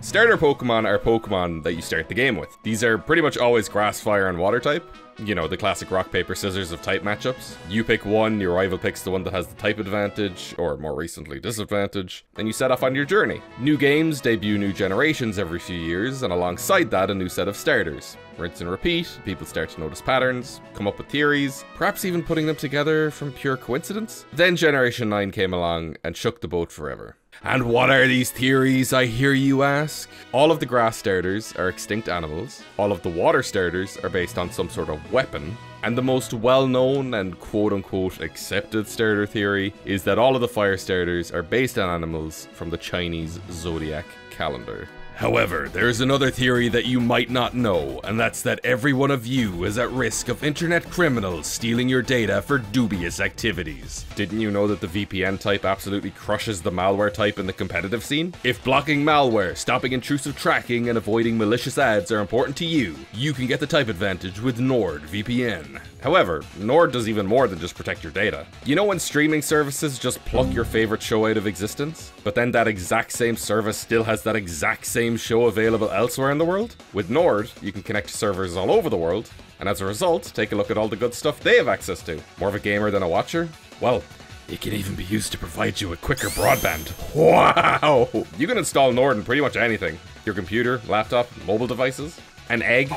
Starter Pokemon are Pokemon that you start the game with. These are pretty much always grass, fire, and water type. You know, the classic rock, paper, scissors of type matchups. You pick one, your rival picks the one that has the type advantage, or more recently, disadvantage, and you set off on your journey. New games debut new generations every few years, and alongside that, a new set of starters. Rinse and repeat, people start to notice patterns, come up with theories, perhaps even putting them together from pure coincidence. Then Generation 9 came along and shook the boat forever. And what are these theories, I hear you ask? All of the grass starters are extinct animals, all of the water starters are based on some sort of weapon, and the most well known and quote unquote accepted starter theory is that all of the fire starters are based on animals from the Chinese zodiac calendar. However, there's another theory that you might not know, and that's that every one of you is at risk of internet criminals stealing your data for dubious activities. Didn't you know that the VPN type absolutely crushes the malware type in the competitive scene? If blocking malware, stopping intrusive tracking, and avoiding malicious ads are important to you, you can get the type advantage with NordVPN. However, Nord does even more than just protect your data. You know when streaming services just pluck your favorite show out of existence? But then that exact same service still has that exact same show available elsewhere in the world? With Nord, you can connect to servers all over the world, and as a result, take a look at all the good stuff they have access to. More of a gamer than a watcher? Well, it can even be used to provide you with quicker broadband. Wow! You can install Nord in pretty much anything. Your computer, laptop, mobile devices. An egg.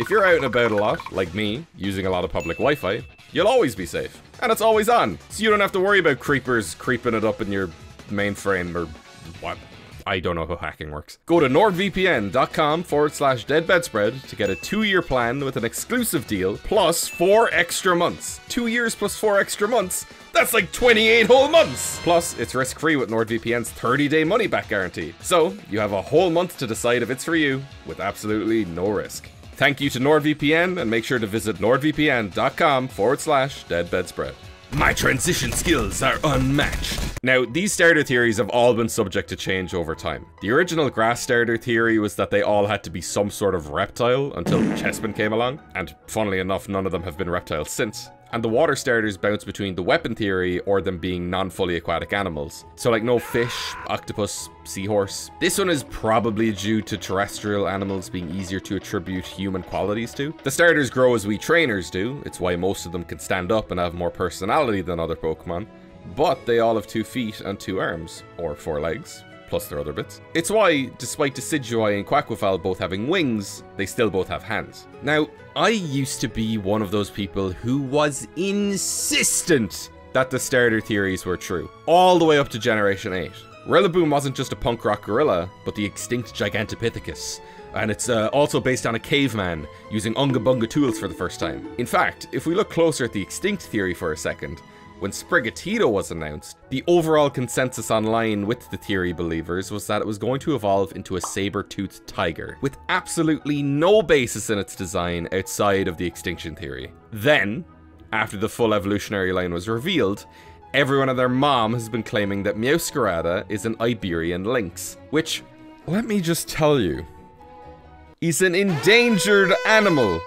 If you're out and about a lot, like me, using a lot of public Wi-Fi, you'll always be safe. And it's always on, so you don't have to worry about creepers creeping it up in your mainframe or what. I don't know how hacking works. Go to nordvpn.com forward slash deadbedspread to get a two-year plan with an exclusive deal plus four extra months. Two years plus four extra months? That's like 28 whole months! Plus, it's risk-free with NordVPN's 30-day money-back guarantee. So, you have a whole month to decide if it's for you, with absolutely no risk. Thank you to NordVPN, and make sure to visit nordvpn.com forward slash deadbedspread. My transition skills are unmatched. Now, these starter theories have all been subject to change over time. The original grass starter theory was that they all had to be some sort of reptile until Chespin came along, and funnily enough, none of them have been reptiles since. And the water starters bounce between the weapon theory or them being non-fully aquatic animals. So like no fish, octopus, seahorse. This one is probably due to terrestrial animals being easier to attribute human qualities to. The starters grow as we trainers do, it's why most of them can stand up and have more personality than other Pokemon. But they all have two feet and two arms, or four legs, plus their other bits. It's why, despite Decidueye and Quaquaval both having wings, they still both have hands. Now, I used to be one of those people who was insistent that the starter theories were true, all the way up to Generation 8. Rillaboom wasn't just a punk rock gorilla, but the extinct Gigantopithecus, and it's uh, also based on a caveman using Unga Bunga tools for the first time. In fact, if we look closer at the extinct theory for a second, when Sprigatito was announced, the overall consensus online with the theory believers was that it was going to evolve into a saber-toothed tiger, with absolutely no basis in its design outside of the extinction theory. Then, after the full evolutionary line was revealed, everyone and their mom has been claiming that Meowscarada is an Iberian lynx, which, let me just tell you, is an endangered animal.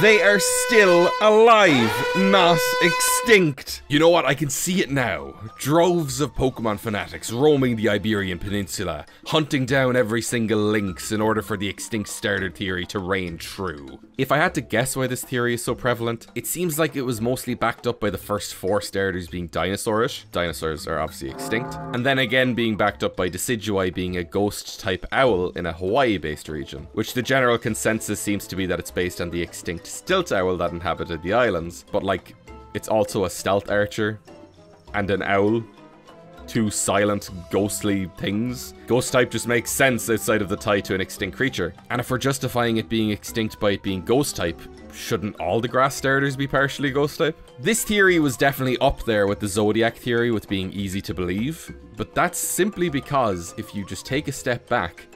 They are still alive, not extinct. You know what? I can see it now. Droves of Pokemon fanatics roaming the Iberian Peninsula, hunting down every single lynx in order for the extinct starter theory to reign true. If I had to guess why this theory is so prevalent, it seems like it was mostly backed up by the first four starters being dinosaurish. Dinosaurs are obviously extinct. And then again being backed up by Decidueye being a ghost-type owl in a Hawaii-based region, which the general consensus seems to be that it's based on the extinct stilt owl that inhabited the islands, but like, it's also a stealth archer and an owl. Two silent, ghostly things. Ghost type just makes sense outside of the tie to an extinct creature. And if we're justifying it being extinct by it being ghost type, shouldn't all the grass starters be partially ghost type? This theory was definitely up there with the zodiac theory with being easy to believe, but that's simply because if you just take a step back,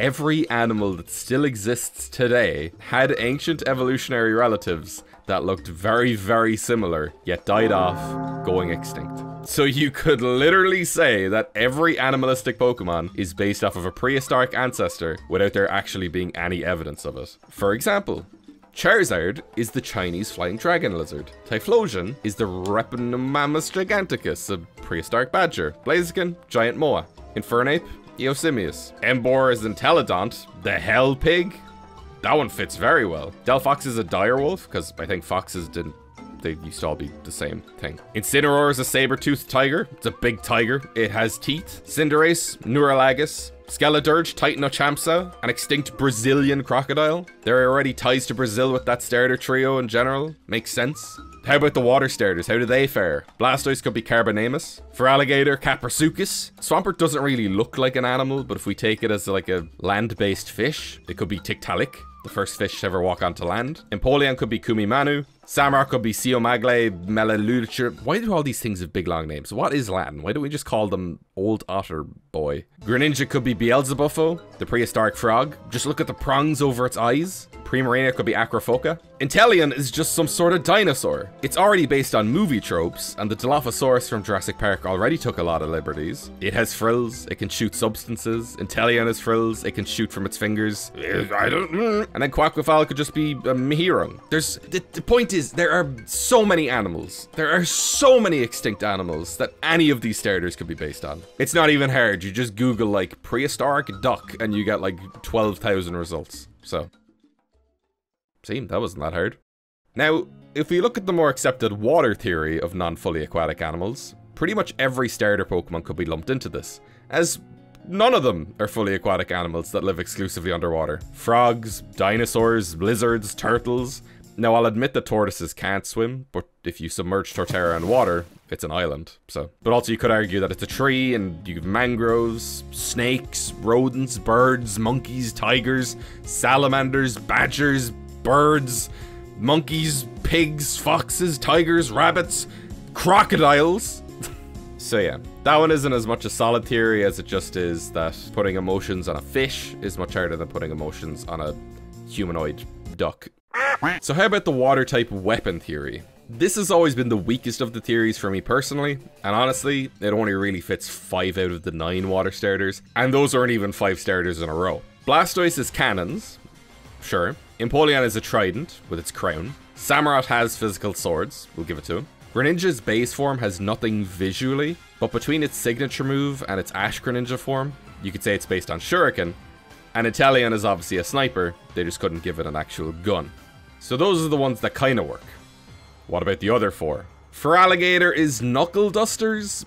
every animal that still exists today had ancient evolutionary relatives that looked very, very similar, yet died off, going extinct. So you could literally say that every animalistic Pokemon is based off of a prehistoric ancestor without there actually being any evidence of it. For example, Charizard is the Chinese flying dragon lizard. Typhlosion is the Repenomamus giganticus, a prehistoric badger. Blaziken, giant moa. Infernape Eosimias. Emboar is Entelodont, the Hell Pig. That one fits very well. Delphox is a direwolf, because I think foxes didn't they used to all be the same thing. Incineroar is a saber-toothed tiger. It's a big tiger. It has teeth. Cinderace, Nuralagus, Skeledirge, Titanochampsa, an extinct Brazilian crocodile. There are already ties to Brazil with that starter trio in general. Makes sense. How about the water starters? How do they fare? Blastoise could be Carbonemys. alligator, Kaprosuchus. Swampert doesn't really look like an animal, but if we take it as like a land-based fish, it could be Tiktaalik, the first fish to ever walk onto land. Empoleon could be Kumimanu. Samurott could be Siamogale melilutra. Why do all these things have big long names? What is Latin? Why don't we just call them Old Otter Boy? Greninja could be Beelzebufo, the prehistoric frog. Just look at the prongs over its eyes. Primarina could be Acrophoca. Inteleon is just some sort of dinosaur. It's already based on movie tropes, and the Dilophosaurus from Jurassic Park already took a lot of liberties. It has frills, it can shoot substances. Inteleon has frills, it can shoot from its fingers. I don't know. And then Quaquaval could just be um, a Mihirung. There's, the, the point is, there are so many animals. There are so many extinct animals that any of these starters could be based on. It's not even hard, you just Google like prehistoric duck and you get like 12,000 results. So, See, that wasn't that hard. Now, if we look at the more accepted water theory of non-fully aquatic animals, pretty much every starter Pokemon could be lumped into this, as none of them are fully aquatic animals that live exclusively underwater. Frogs, dinosaurs, lizards, turtles. Now, I'll admit that tortoises can't swim, but if you submerge Torterra in water, it's an island, so. But also you could argue that it's a tree, and you have mangroves, snakes, rodents, birds, monkeys, tigers, salamanders, badgers, birds, monkeys, pigs, foxes, tigers, rabbits, crocodiles. so yeah, that one isn't as much a solid theory as it just is that putting emotions on a fish is much harder than putting emotions on a humanoid duck. So how about the water type weapon theory? This has always been the weakest of the theories for me personally, and honestly, it only really fits 5 out of the 9 water starters, and those aren't even 5 starters in a row. Blastoise is cannons, sure. Empoleon is a trident with its crown. Samurott has physical swords, we'll give it to him. Greninja's base form has nothing visually, but between its signature move and its Ash Greninja form, you could say it's based on Shuriken, and Inteleon is obviously a sniper, they just couldn't give it an actual gun. So those are the ones that kinda work. What about the other four? Feraligatr is Knuckle Dusters,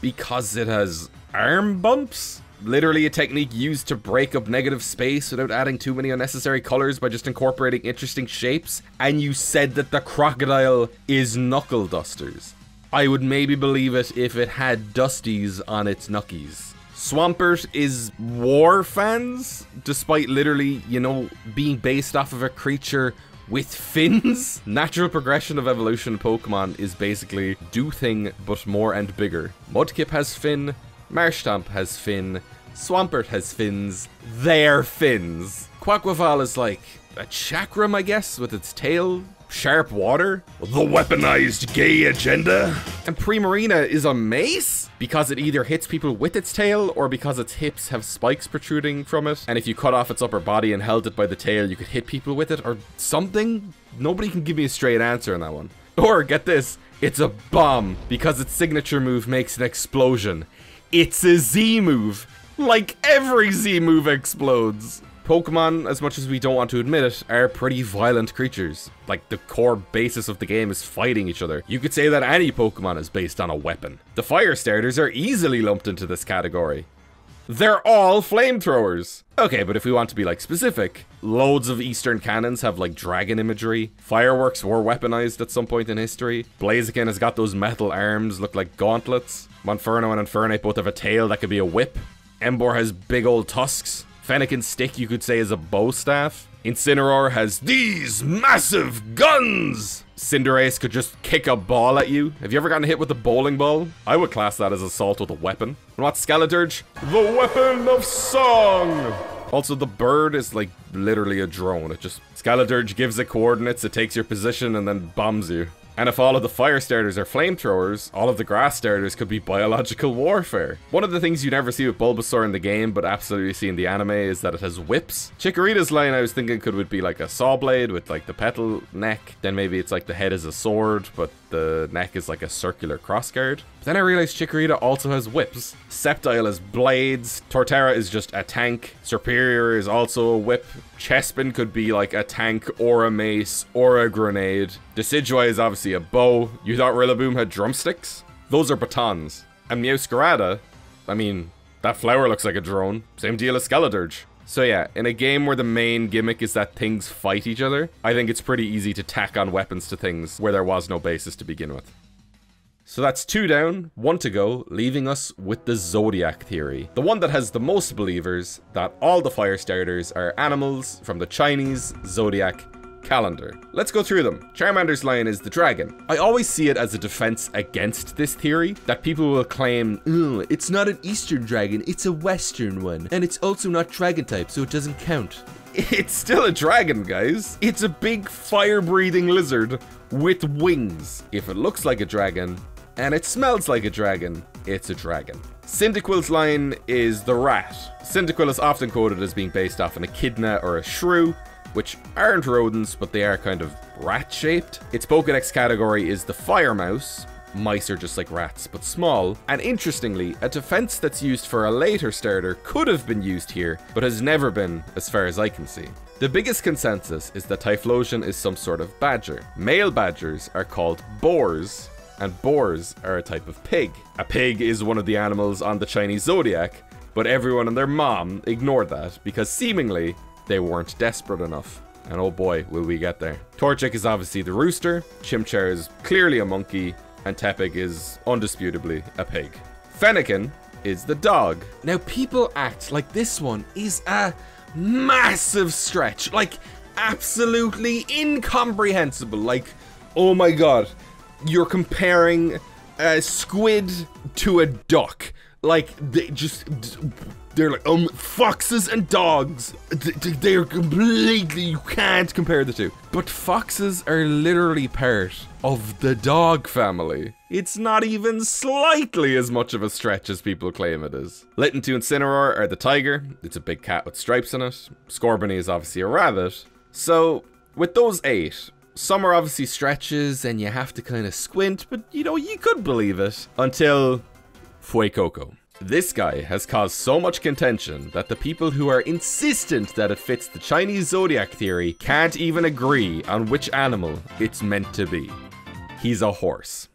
because it has arm bumps? literally a technique used to break up negative space without adding too many unnecessary colors by just incorporating interesting shapes, and you said that the crocodile is knuckle dusters. I would maybe believe it if it had dusties on its knuckies. Swampert is war fans, despite literally, you know, being based off of a creature with fins. Natural progression of evolution Pokemon is basically do thing, but more and bigger. Mudkip has fin, Marshtomp has fin. Swampert has fins. They're fins. Quaquaval is like a chakram, I guess, with its tail. Sharp water. The weaponized gay agenda. And Primarina is a mace because it either hits people with its tail or because its hips have spikes protruding from it. And if you cut off its upper body and held it by the tail, you could hit people with it or something. Nobody can give me a straight answer on that one. Or, get this, it's a bomb because its signature move makes an explosion. It's a Z move. Like every Z move explodes. Pokemon, as much as we don't want to admit it, are pretty violent creatures. Like, the core basis of the game is fighting each other. You could say that any Pokemon is based on a weapon. The fire starters are easily lumped into this category. They're all flamethrowers. Okay, but if we want to be like specific, loads of Eastern cannons have like dragon imagery. Fireworks were weaponized at some point in history. Blaziken has got those metal arms, look like gauntlets. Monferno and Infernape both have a tail that could be a whip. Emboar has big old tusks. Fennekin's stick, you could say, is a bow staff. Incineroar has these massive guns! Cinderace could just kick a ball at you. Have you ever gotten hit with a bowling ball? I would class that as assault with a weapon. And what's Skeledirge? The weapon of song! Also, the bird is like literally a drone. It just, Skeledirge gives it coordinates, it takes your position, and then bombs you. And if all of the fire starters are flamethrowers, all of the grass starters could be biological warfare. One of the things you never see with Bulbasaur in the game, but absolutely see in the anime, is that it has whips. Chikorita's line I was thinking could would be like a saw blade with like the petal neck. Then maybe it's like the head is a sword, but the neck is like a circular crossguard. But then I realized Chikorita also has whips. Sceptile has blades. Torterra is just a tank. Serperior is also a whip. Chespin could be like a tank or a mace or a grenade. Decidueye is obviously a bow. You thought Rillaboom had drumsticks? Those are batons. And Meowscarada, I mean, that flower looks like a drone. Same deal as Skeledirge. So yeah, in a game where the main gimmick is that things fight each other, I think it's pretty easy to tack on weapons to things where there was no basis to begin with. So that's two down, one to go, leaving us with the Zodiac Theory. The one that has the most believers that all the fire starters are animals from the Chinese Zodiac calendar. Let's go through them. Charmander's lion is the dragon. I always see it as a defense against this theory, that people will claim, it's not an Eastern dragon, it's a Western one. And it's also not dragon type, so it doesn't count. It's still a dragon, guys. It's a big fire-breathing lizard with wings. If it looks like a dragon, and it smells like a dragon, it's a dragon. Cyndaquil's line is the rat. Cyndaquil is often quoted as being based off an echidna or a shrew, which aren't rodents, but they are kind of rat-shaped. Its Pokedex category is the Fire Mouse. Mice are just like rats, but small. And interestingly, a defense that's used for a later starter could have been used here, but has never been, as far as I can see. The biggest consensus is that Typhlosion is some sort of badger. Male badgers are called boars, and boars are a type of pig. A pig is one of the animals on the Chinese zodiac, but everyone and their mom ignored that because seemingly they weren't desperate enough. And oh boy, will we get there. Torchic is obviously the rooster, Chimchar is clearly a monkey, and Tepig is undisputably a pig. Fennekin is the dog. Now, people act like this one is a massive stretch, like absolutely incomprehensible. Like, oh my god, you're comparing a squid to a duck. Like, they just they're like, um, foxes and dogs. They're completely, you can't compare the two. But foxes are literally part of the dog family. It's not even slightly as much of a stretch as people claim it is. Litten to Incineroar are the tiger. It's a big cat with stripes on it. Scorbunny is obviously a rabbit. So, with those eight, some are obviously stretches and you have to kind of squint, but you know, you could believe it. Until Fuecoco. This guy has caused so much contention that the people who are insistent that it fits the Chinese zodiac theory can't even agree on which animal it's meant to be. He's a horse.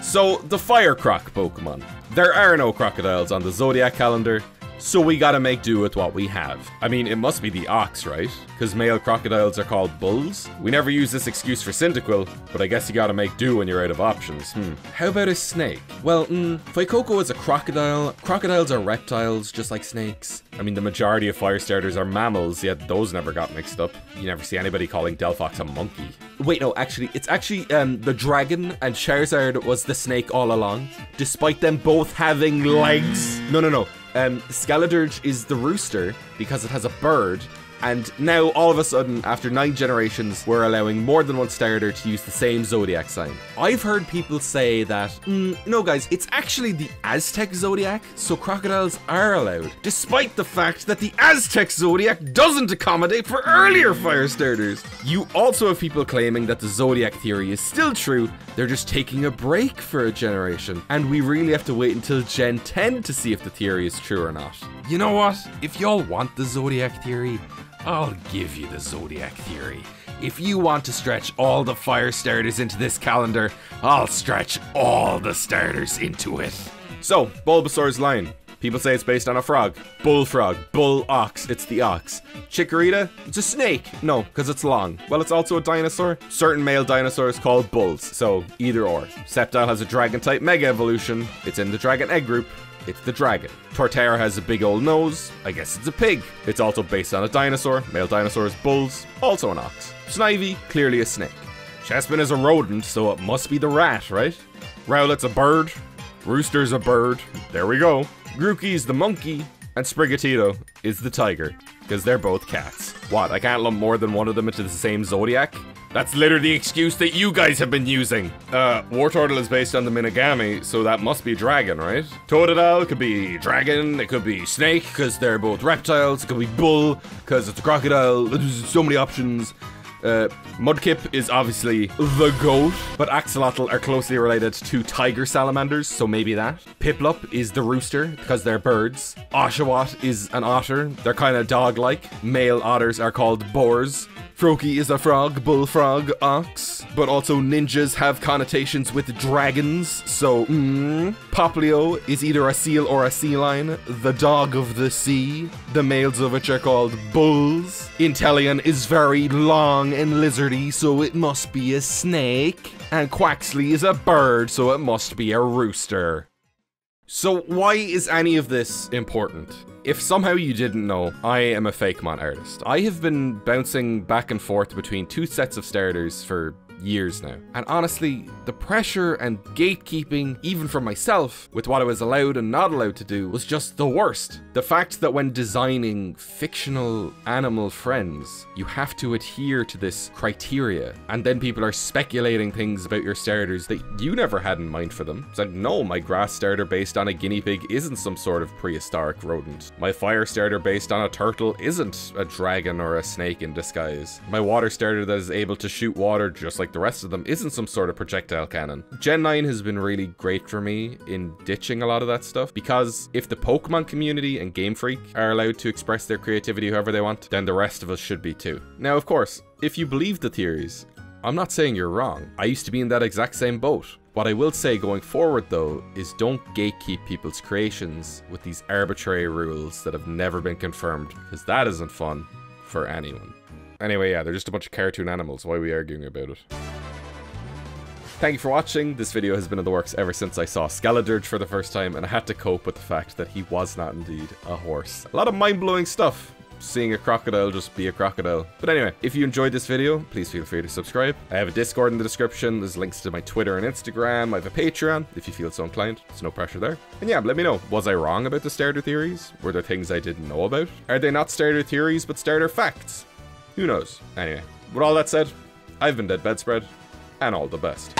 So, the Fire Croc Pokemon. There are no crocodiles on the zodiac calendar, so we gotta make do with what we have. I mean, it must be the ox, right? Because male crocodiles are called bulls? We never use this excuse for Cyndaquil, but I guess you gotta make do when you're out of options. Hmm. How about a snake? Well, mm, Fuecoco is a crocodile. Crocodiles are reptiles, just like snakes. I mean, the majority of fire starters are mammals, yet those never got mixed up. You never see anybody calling Delphox a monkey. Wait, no, actually, it's actually um, the dragon and Charizard was the snake all along, despite them both having legs. No, no, no. Um, Skeledirge is the rooster because it has a bird, and now, all of a sudden, after nine generations, we're allowing more than one starter to use the same zodiac sign. I've heard people say that, mm, no guys, it's actually the Aztec zodiac, so crocodiles are allowed, despite the fact that the Aztec zodiac doesn't accommodate for earlier fire starters. You also have people claiming that the zodiac theory is still true, they're just taking a break for a generation, and we really have to wait until Gen 10 to see if the theory is true or not. You know what? If y'all want the zodiac theory, I'll give you the Zodiac Theory. If you want to stretch all the fire starters into this calendar, I'll stretch all the starters into it. So, Bulbasaur's line. People say it's based on a frog. Bullfrog. Bull ox. It's the ox. Chikorita? It's a snake. No, because it's long. Well, it's also a dinosaur. Certain male dinosaurs called bulls, so either or. Sceptile has a dragon type mega evolution. It's in the dragon egg group. It's the dragon. Torterra has a big old nose. I guess it's a pig. It's also based on a dinosaur. Male dinosaurs, bulls, also an ox. Snivy, clearly a snake. Chespin is a rodent, so it must be the rat, right? Rowlet's a bird. Rooster's a bird. There we go. Grookey's the monkey. And Sprigatito is the tiger, because they're both cats. What, I can't lump more than one of them into the same zodiac? That's literally the excuse that you guys have been using. Uh, Wartortle is based on the Minogame, so that must be dragon, right? Totodile could be dragon, it could be snake, because they're both reptiles, it could be bull, because it's a crocodile. There's so many options. Uh, Mudkip is obviously the goat, but Axolotl are closely related to tiger salamanders, so maybe that. Piplup is the rooster, because they're birds. Oshawott is an otter, they're kind of dog-like. Male otters are called boars. Froakie is a frog, bullfrog, ox, but also ninjas have connotations with dragons, so mm. Poplio is either a seal or a sea lion, the dog of the sea, the males of which are called bulls. Inteleon is very long and lizardy, so it must be a snake. And Quaxly is a bird, so it must be a rooster. So why is any of this important? If somehow you didn't know, I am a fake Fakemon artist. I have been bouncing back and forth between two sets of starters for years now. And honestly, the pressure and gatekeeping, even for myself, with what I was allowed and not allowed to do, was just the worst. The fact that when designing fictional animal friends, you have to adhere to this criteria, and then people are speculating things about your starters that you never had in mind for them. It's like, no, my grass starter based on a guinea pig isn't some sort of prehistoric rodent. My fire starter based on a turtle isn't a dragon or a snake in disguise. My water starter that is able to shoot water just like like the rest of them, isn't some sort of projectile cannon. Gen 9 has been really great for me in ditching a lot of that stuff, because if the Pokemon community and Game Freak are allowed to express their creativity however they want, then the rest of us should be too. Now, of course, if you believe the theories, I'm not saying you're wrong. I used to be in that exact same boat. What I will say going forward though is don't gatekeep people's creations with these arbitrary rules that have never been confirmed because that isn't fun for anyone. Anyway, yeah, they're just a bunch of cartoon animals. Why are we arguing about it? Thank you for watching. This video has been in the works ever since I saw Skeledirge for the first time, and I had to cope with the fact that he was not indeed a horse. A lot of mind-blowing stuff seeing a crocodile just be a crocodile. But anyway, if you enjoyed this video, please feel free to subscribe. I have a Discord in the description. There's links to my Twitter and Instagram. I have a Patreon if you feel so inclined. There's no pressure there. And yeah, let me know. Was I wrong about the starter theories? Were there things I didn't know about? Are they not starter theories but starter facts? Who knows? Anyway, with all that said, I've been Dead Bedspread, and all the best.